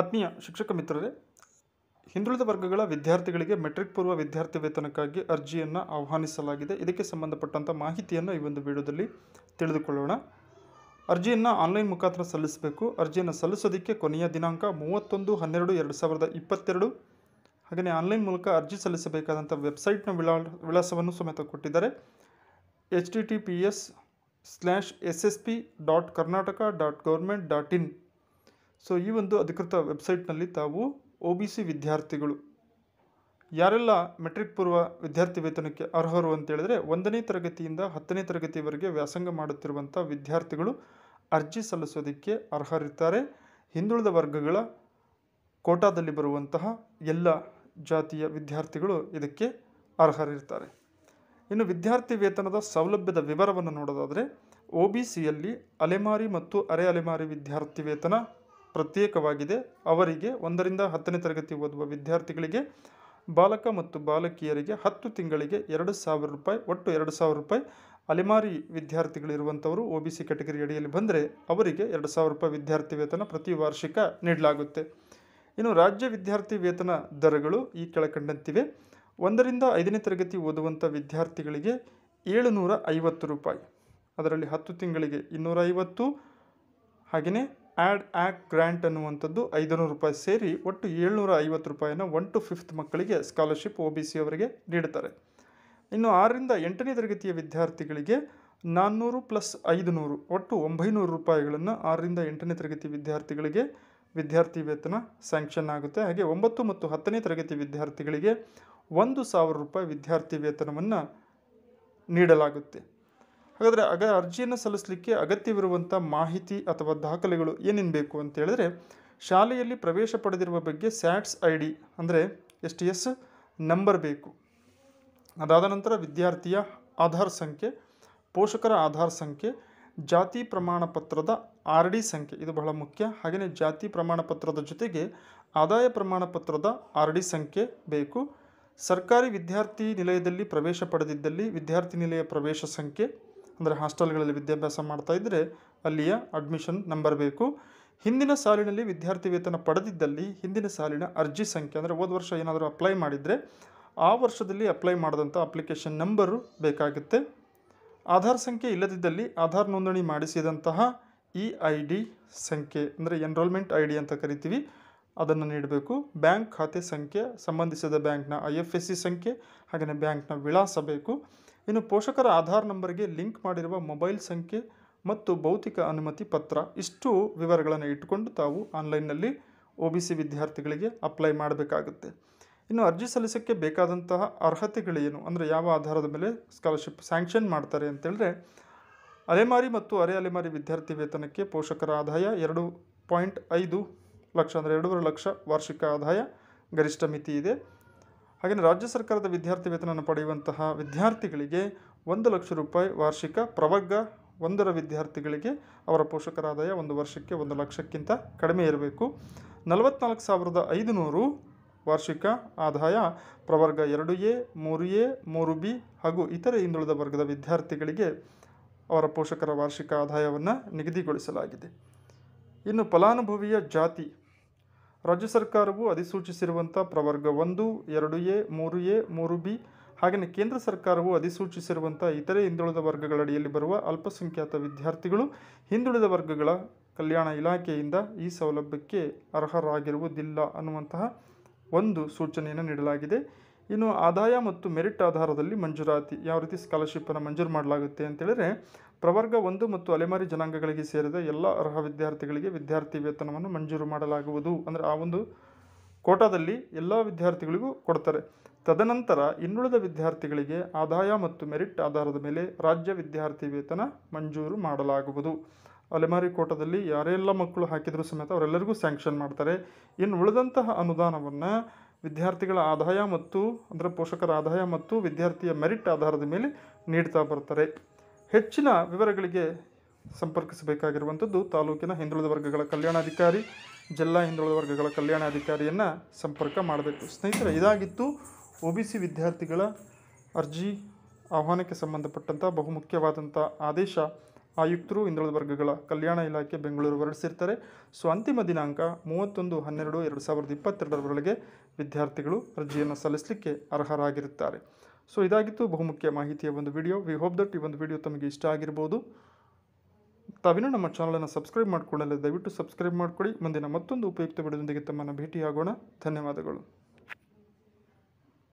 ಆತ್ಮೀಯ ಶಿಕ್ಷಕ ಮಿತ್ರರೇ, ಹಿಂದುಳಿದ ವರ್ಗಗಳ ವಿದ್ಯಾರ್ಥಿಗಳಿಗೆ ಮೆಟ್ರಿಕ್ ಪೂರ್ವ ವಿದ್ಯಾರ್ಥಿ ವೇತನಕ್ಕಾಗಿ ಅರ್ಜಿಯನ್ನು ಆಹ್ವಾನಿಸಲಾಗಿದೆ. ಇದಕ್ಕೆ ಸಂಬಂಧಪಟ್ಟಂಥ ಮಾಹಿತಿಯನ್ನು ಈ ಒಂದು ವಿಡಿಯೋದಲ್ಲಿ ತಿಳಿದುಕೊಳ್ಳೋಣ. ಅರ್ಜಿಯನ್ನು ಆನ್ಲೈನ್ ಮುಖಾಂತರ ಸಲ್ಲಿಸಬೇಕು. ಅರ್ಜಿಯನ್ನು ಸಲ್ಲಿಸೋದಕ್ಕೆ ಕೊನೆಯ ದಿನಾಂಕ ಮೂವತ್ತೊಂದು ಹನ್ನೆರಡು ಎರಡು ಸಾವಿರದ ಇಪ್ಪತ್ತೆರಡು. ಹಾಗೆಯೇ ಆನ್ಲೈನ್ ಮೂಲಕ ಅರ್ಜಿ ಸಲ್ಲಿಸಬೇಕಾದಂಥ ವೆಬ್ಸೈಟ್ನ ವಿಳಾ, ವಿಳಾಸವನ್ನು ಸಮೇತ ಕೊಟ್ಟಿದ್ದಾರೆ. H T T P S slash S S P dot Karnataka dot government dot in so ಈ ಒಂದು ಅಧಿಕೃತ ವೆಬ್ಸೈಟ್ನಲ್ಲಿ ತಾವು ಒ ಬಿ ಸಿ ವಿದ್ಯಾರ್ಥಿಗಳು. ಯಾರೆಲ್ಲ ಮೆಟ್ರಿಕ್ ಪೂರ್ವ ವಿದ್ಯಾರ್ಥಿ ವೇತನಕ್ಕೆ ಅರ್ಹರು ಅಂತ ಹೇಳಿದ್ರೆ, ಒಂದನೇ ತರಗತಿಯಿಂದ ಹತ್ತನೇ ತರಗತಿವರೆಗೆ ವ್ಯಾಸಂಗ ಮಾಡುತ್ತಿರುವಂಥ ವಿದ್ಯಾರ್ಥಿಗಳು ಅರ್ಜಿ ಸಲ್ಲಿಸೋದಕ್ಕೆ ಅರ್ಹರಿರ್ತಾರೆ ಹಿಂದುಳಿದ ವರ್ಗಗಳ ಕೋಟಾದಲ್ಲಿ ಬರುವಂತಹ ಎಲ್ಲ ಜಾತಿಯ ವಿದ್ಯಾರ್ಥಿಗಳು ಇದಕ್ಕೆ ಅರ್ಹರಿರ್ತಾರೆ. ಇನ್ನು ವಿದ್ಯಾರ್ಥಿ ವೇತನದ ಸೌಲಭ್ಯದ ವಿವರವನ್ನು ನೋಡೋದಾದರೆ ಒ ಬಿ ಸಿಯಲ್ಲಿ ಅಲೆಮಾರಿ ಮತ್ತು ಅರೆ ಅಲೆಮಾರಿ ವಿದ್ಯಾರ್ಥಿ ವೇತನ ಪ್ರತ್ಯೇಕವಾಗಿದೆ. ಅವರಿಗೆ ಒಂದರಿಂದ ಹತ್ತನೇ ತರಗತಿ ಓದುವ ವಿದ್ಯಾರ್ಥಿಗಳಿಗೆ ಬಾಲಕ ಮತ್ತು ಬಾಲಕಿಯರಿಗೆ ಹತ್ತು ತಿಂಗಳಿಗೆ ಎರಡು ಸಾವಿರ ರೂಪಾಯಿ, ಒಟ್ಟು ಎರಡು ಸಾವಿರ ರೂಪಾಯಿ ಅಲೆಮಾರಿ ವಿದ್ಯಾರ್ಥಿಗಳಿರುವಂಥವರು ಒ ಬಿ ಸಿ ಕ್ಯಾಟಗರಿ ಅಡಿಯಲ್ಲಿ ಬಂದರೆ ಅವರಿಗೆ ಎರಡು ಸಾವಿರ ರೂಪಾಯಿ ವಿದ್ಯಾರ್ಥಿ ವೇತನ ಪ್ರತಿ ವಾರ್ಷಿಕ ನೀಡಲಾಗುತ್ತೆ. ಇನ್ನು ರಾಜ್ಯ ವಿದ್ಯಾರ್ಥಿ ವೇತನ ದರಗಳು ಈ ಕೆಳಕಂಡಂತಿವೆ. ಒಂದರಿಂದ ಐದನೇ ತರಗತಿ ಓದುವಂಥ ವಿದ್ಯಾರ್ಥಿಗಳಿಗೆ ಏಳುನೂರ ಐವತ್ತು ರೂಪಾಯಿ. ಅದರಲ್ಲಿ ಹತ್ತು ತಿಂಗಳಿಗೆ ಇನ್ನೂರ ಐವತ್ತು, ಹಾಗೆಯೇ ಆ್ಯಡ್ ಆ್ಯಕ್ ಗ್ರ್ಯಾಂಟ್ ಅನ್ನುವಂಥದ್ದು ಐದುನೂರು ರೂಪಾಯಿ ಸೇರಿ ಒಟ್ಟು ಏಳ್ನೂರ ಐವತ್ತು ರೂಪಾಯಿನ ಒನ್ ಟು ಫಿಫ್ತ್ ಮಕ್ಕಳಿಗೆ ಸ್ಕಾಲರ್ಶಿಪ್ ಒ ಬಿ ಸಿ ಅವರಿಗೆ ನೀಡುತ್ತಾರೆ. ಇನ್ನು ಆರರಿಂದ ಎಂಟನೇ ತರಗತಿಯ ವಿದ್ಯಾರ್ಥಿಗಳಿಗೆ ನಾನ್ನೂರು ಪ್ಲಸ್ ಐದುನೂರು, ಒಟ್ಟು ಒಂಬೈನೂರು ರೂಪಾಯಿಗಳನ್ನು ಆರರಿಂದ ಎಂಟನೇ ತರಗತಿ ವಿದ್ಯಾರ್ಥಿಗಳಿಗೆ ವಿದ್ಯಾರ್ಥಿ ವೇತನ ಸ್ಯಾಂಕ್ಷನ್ ಆಗುತ್ತೆ. ಹಾಗೆ ಒಂಬತ್ತು ಮತ್ತು ಹತ್ತನೇ ತರಗತಿ ವಿದ್ಯಾರ್ಥಿಗಳಿಗೆ ಒಂದು ಸಾವಿರ ರೂಪಾಯಿ ವಿದ್ಯಾರ್ಥಿ ವೇತನವನ್ನು ನೀಡಲಾಗುತ್ತೆ. ಹಾಗಾದರೆ ಅಗ ಅರ್ಜಿಯನ್ನು ಸಲ್ಲಿಸಲಿಕ್ಕೆ ಅಗತ್ಯವಿರುವಂಥ ಮಾಹಿತಿ ಅಥವಾ ದಾಖಲೆಗಳು ಏನೇನು ಬೇಕು ಅಂತ ಹೇಳಿದ್ರೆ ಶಾಲೆಯಲ್ಲಿ ಪ್ರವೇಶ ಪಡೆದಿರುವ ಬಗ್ಗೆ ಸ್ಯಾಟ್ಸ್ ಐ ಡಿ ಅಂದರೆ ಎಸ್ ಟಿ ಎಸ್ ನಂಬರ್ ಬೇಕು. ಅದಾದ ನಂತರ ವಿದ್ಯಾರ್ಥಿಯ ಆಧಾರ್ ಸಂಖ್ಯೆ, ಪೋಷಕರ ಆಧಾರ್ ಸಂಖ್ಯೆ, ಜಾತಿ ಪ್ರಮಾಣ ಪತ್ರದ ಆರ್ ಡಿ ಸಂಖ್ಯೆ, ಇದು ಬಹಳ ಮುಖ್ಯ. ಹಾಗೆಯೇ ಜಾತಿ ಪ್ರಮಾಣ ಪತ್ರದ ಜೊತೆಗೆ ಆದಾಯ ಪ್ರಮಾಣ ಪತ್ರದ ಆರ್ ಡಿ ಸಂಖ್ಯೆ ಬೇಕು. ಸರ್ಕಾರಿ ವಿದ್ಯಾರ್ಥಿ ನಿಲಯದಲ್ಲಿ ಪ್ರವೇಶ ಪಡೆದಿದ್ದಲ್ಲಿ ವಿದ್ಯಾರ್ಥಿ ನಿಲಯ ಪ್ರವೇಶ ಸಂಖ್ಯೆ ಅಂದರೆ ಹಾಸ್ಟೆಲ್ಗಳಲ್ಲಿ ವಿದ್ಯಾಭ್ಯಾಸ ಮಾಡ್ತಾ ಇದ್ದರೆ ಅಲ್ಲಿಯ ಅಡ್ಮಿಷನ್ ನಂಬರ್ ಬೇಕು. ಹಿಂದಿನ ಸಾಲಿನಲ್ಲಿ ವಿದ್ಯಾರ್ಥಿ ವೇತನ ಪಡೆದಿದ್ದಲ್ಲಿ ಹಿಂದಿನ ಸಾಲಿನ ಅರ್ಜಿ ಸಂಖ್ಯೆ ಅಂದರೆ ಹೋದ ವರ್ಷ ಏನಾದರೂ ಅಪ್ಲೈ ಮಾಡಿದರೆ ಆ ವರ್ಷದಲ್ಲಿ ಅಪ್ಲೈ ಮಾಡಿದಂಥ ಅಪ್ಲಿಕೇಶನ್ ನಂಬರು ಬೇಕಾಗುತ್ತೆ. ಆಧಾರ್ ಸಂಖ್ಯೆ ಇಲ್ಲದಿದ್ದಲ್ಲಿ ಆಧಾರ್ ನೋಂದಣಿ ಮಾಡಿಸಿದಂತಹ ಇ ಐ ಡಿ ಸಂಖ್ಯೆ ಅಂದರೆ ಎನ್ರೋಲ್ಮೆಂಟ್ ಐ ಡಿ ಅಂತ ಕರಿತೀವಿ. ಅದನ್ನು ನೀಡಬೇಕು. ಬ್ಯಾಂಕ್ ಖಾತೆ ಸಂಖ್ಯೆ, ಸಂಬಂಧಿಸಿದ ಬ್ಯಾಂಕ್ನ ಐ ಎಫ್ ಎಸ್ ಸಿ ಸಂಖ್ಯೆ ಹಾಗೆಯೇ ಬ್ಯಾಂಕ್ನ ವಿಳಾಸ ಬೇಕು. ಇನ್ನು ಪೋಷಕರ ಆಧಾರ್ ನಂಬರ್ಗೆ ಲಿಂಕ್ ಮಾಡಿರುವ ಮೊಬೈಲ್ ಸಂಖ್ಯೆ ಮತ್ತು ಭೌತಿಕ ಅನುಮತಿ ಪತ್ರ, ಇಷ್ಟು ವಿವರಗಳನ್ನು ಇಟ್ಟುಕೊಂಡು ತಾವು ಆನ್ಲೈನ್ನಲ್ಲಿ ಒ ಬಿ ಸಿ ವಿದ್ಯಾರ್ಥಿಗಳಿಗೆ ಅಪ್ಲೈ ಮಾಡಬೇಕಾಗುತ್ತೆ. ಇನ್ನು ಅರ್ಜಿ ಸಲ್ಲಿಸೋಕ್ಕೆ ಬೇಕಾದಂತಹ ಅರ್ಹತೆಗಳೇನು? ಅಂದರೆ ಯಾವ ಆಧಾರದ ಮೇಲೆ ಸ್ಕಾಲರ್ಶಿಪ್ ಸ್ಯಾಂಕ್ಷನ್ ಮಾಡ್ತಾರೆ ಅಂತೇಳಿದ್ರೆ, ಅಲೆಮಾರಿ ಮತ್ತು ಅರೆ ಅಲೆಮಾರಿ ವಿದ್ಯಾರ್ಥಿ ವೇತನಕ್ಕೆ ಪೋಷಕರ ಆದಾಯ ಎರಡು ಪಾಯಿಂಟ್ ಐದು ಲಕ್ಷ ಅಂದರೆ ಎರಡೂವರೆ ಲಕ್ಷ ವಾರ್ಷಿಕ ಆದಾಯ ಗರಿಷ್ಠ ಮಿತಿ ಇದೆ. ಹಾಗೆಯೇ ರಾಜ್ಯ ಸರ್ಕಾರದ ವಿದ್ಯಾರ್ಥಿ ವೇತನವನ್ನು ಪಡೆಯುವಂತಹ ವಿದ್ಯಾರ್ಥಿಗಳಿಗೆ ಒಂದು ಲಕ್ಷ ರೂಪಾಯಿ ವಾರ್ಷಿಕ ಪ್ರವರ್ಗ ಒಂದರ ವಿದ್ಯಾರ್ಥಿಗಳಿಗೆ ಅವರ ಪೋಷಕರ ಆದಾಯ ಒಂದು ವರ್ಷಕ್ಕೆ ಒಂದು ಲಕ್ಷಕ್ಕಿಂತ ಕಡಿಮೆ ಇರಬೇಕು. ನಲವತ್ನಾಲ್ಕು ಸಾವಿರದ ಐದುನೂರು ವಾರ್ಷಿಕ ಆದಾಯ ಪ್ರವರ್ಗ ಎರಡು ಎ, ಮೂರು ಎ, ಮೂರು ಬಿ ಹಾಗೂ ಇತರೆ ಹಿಂದುಳಿದ ವರ್ಗದ ವಿದ್ಯಾರ್ಥಿಗಳಿಗೆ ಅವರ ಪೋಷಕರ ವಾರ್ಷಿಕ ಆದಾಯವನ್ನು ನಿಗದಿಗೊಳಿಸಲಾಗಿದೆ. ಇನ್ನು ಫಲಾನುಭವಿಯ ಜಾತಿ ರಾಜ್ಯ ಸರ್ಕಾರವು ಅಧಿಸೂಚಿಸಿರುವಂಥ ಪ್ರವರ್ಗ ಒಂದು, ಎರಡು ಎ, ಮೂರು ಎ, ಮೂರು ಬಿ, ಹಾಗೆಯೇ ಕೇಂದ್ರ ಸರ್ಕಾರವು ಅಧಿಸೂಚಿಸಿರುವಂಥ ಇತರೆ ಹಿಂದುಳಿದ ವರ್ಗಗಳಡಿಯಲ್ಲಿ ಬರುವ ಅಲ್ಪಸಂಖ್ಯಾತ ವಿದ್ಯಾರ್ಥಿಗಳು ಹಿಂದುಳಿದ ವರ್ಗಗಳ ಕಲ್ಯಾಣ ಇಲಾಖೆಯಿಂದ ಈ ಸೌಲಭ್ಯಕ್ಕೆ ಅರ್ಹರಾಗಿರುವುದಿಲ್ಲ ಅನ್ನುವಂತಹ ಒಂದು ಸೂಚನೆಯನ್ನು ನೀಡಲಾಗಿದೆ. ಇನ್ನು ಆದಾಯ ಮತ್ತು ಮೆರಿಟ್ ಆಧಾರದಲ್ಲಿ ಮಂಜೂರಾತಿ, ಯಾವ ರೀತಿ ಸ್ಕಾಲರ್ಶಿಪ್ಪನ್ನು ಮಂಜೂರು ಮಾಡಲಾಗುತ್ತೆ ಅಂತೇಳಿದ್ರೆ ಪ್ರವರ್ಗ ಒಂದು ಮತ್ತು ಅಲೆಮಾರಿ ಜನಾಂಗಗಳಿಗೆ ಸೇರಿದ ಎಲ್ಲ ಅರ್ಹ ವಿದ್ಯಾರ್ಥಿಗಳಿಗೆ ವಿದ್ಯಾರ್ಥಿ ವೇತನವನ್ನು ಮಂಜೂರು ಮಾಡಲಾಗುವುದು. ಅಂದರೆ ಆ ಒಂದು ಕೋಟಾದಲ್ಲಿ ಎಲ್ಲ ವಿದ್ಯಾರ್ಥಿಗಳಿಗೂ ಕೊಡ್ತಾರೆ. ತದನಂತರ ಇನ್ನುಳಿದ ವಿದ್ಯಾರ್ಥಿಗಳಿಗೆ ಆದಾಯ ಮತ್ತು ಮೆರಿಟ್ ಆಧಾರದ ಮೇಲೆ ರಾಜ್ಯ ವಿದ್ಯಾರ್ಥಿ ವೇತನ ಮಂಜೂರು ಮಾಡಲಾಗುವುದು. ಅಲೆಮಾರಿ ಕೋಟದಲ್ಲಿ ಯಾರೆಲ್ಲ ಮಕ್ಕಳು ಹಾಕಿದರೂ ಸಮೇತ ಅವರೆಲ್ಲರಿಗೂ ಸ್ಯಾಂಕ್ಷನ್ ಮಾಡ್ತಾರೆ. ಇನ್ನು ಉಳಿದಂತಹ ಅನುದಾನವನ್ನು ವಿದ್ಯಾರ್ಥಿಗಳ ಆದಾಯ ಮತ್ತು ಅಂದರೆ ಪೋಷಕರ ಆದಾಯ ಮತ್ತು ವಿದ್ಯಾರ್ಥಿಯ ಮೆರಿಟ್ ಆಧಾರದ ಮೇಲೆ ನೀಡ್ತಾ ಬರ್ತಾರೆ. ಹೆಚ್ಚಿನ ವಿವರಗಳಿಗೆ ಸಂಪರ್ಕಿಸಬೇಕಾಗಿರುವಂಥದ್ದು ತಾಲೂಕಿನ ಹಿಂದುಳಿದ ವರ್ಗಗಳ ಕಲ್ಯಾಣಾಧಿಕಾರಿ, ಜಿಲ್ಲಾ ಹಿಂದುಳಿದ ವರ್ಗಗಳ ಕಲ್ಯಾಣಾಧಿಕಾರಿಯನ್ನು ಸಂಪರ್ಕ ಮಾಡಬೇಕು. ಸ್ನೇಹಿತರೆ, ಇದಾಗಿತ್ತು ಒ ಬಿ ಸಿ ವಿದ್ಯಾರ್ಥಿಗಳ ಅರ್ಜಿ. ಆಹ್ವಾನಕ್ಕೆ ಸಂಬಂಧಪಟ್ಟಂಥ ಬಹುಮುಖ್ಯವಾದಂಥ ಆದೇಶ ಆಯುಕ್ತರು ಹಿಂದುಳಿದ ವರ್ಗಗಳ ಕಲ್ಯಾಣ ಇಲಾಖೆ ಬೆಂಗಳೂರು ಹೊರಡಿಸಿರ್ತಾರೆ. ಸೊ, ಅಂತಿಮ ದಿನಾಂಕ ಮೂವತ್ತೊಂದು ಹನ್ನೆರಡು ಎರಡು ಸಾವಿರದ ಇಪ್ಪತ್ತೆರಡರವರೆಗೆ ವಿದ್ಯಾರ್ಥಿಗಳು ಅರ್ಜಿಯನ್ನು ಸಲ್ಲಿಸಲಿಕ್ಕೆ ಅರ್ಹರಾಗಿರುತ್ತಾರೆ. ಸೊ ಇದಾಗಿತ್ತು ಬಹುಮುಖ್ಯ ಮಾಹಿತಿಯ ಒಂದು ವಿಡಿಯೋ ವಿ ಹೋಪ್ ದಟ್ ಈ ಒಂದು ವಿಡಿಯೋ ತಮಗೆ ಇಷ್ಟ ಆಗಿರ್ಬೋದು. ತಾವಿನ ನಮ್ಮ ಚಾನಲನ್ನು ಸಬ್ಸ್ಕ್ರೈಬ್ ಮಾಡಿಕೊಳ್ಳಲು ದಯವಿಟ್ಟು ಸಬ್ಸ್ಕ್ರೈಬ್ ಮಾಡಿಕೊಡಿ ಮುಂದಿನ ಮತ್ತೊಂದು ಉಪಯುಕ್ತ ವಿಡಿಯೋದೊಂದಿಗೆ ತಮ್ಮನ್ನು ಭೇಟಿಯಾಗೋಣ. ಧನ್ಯವಾದಗಳು.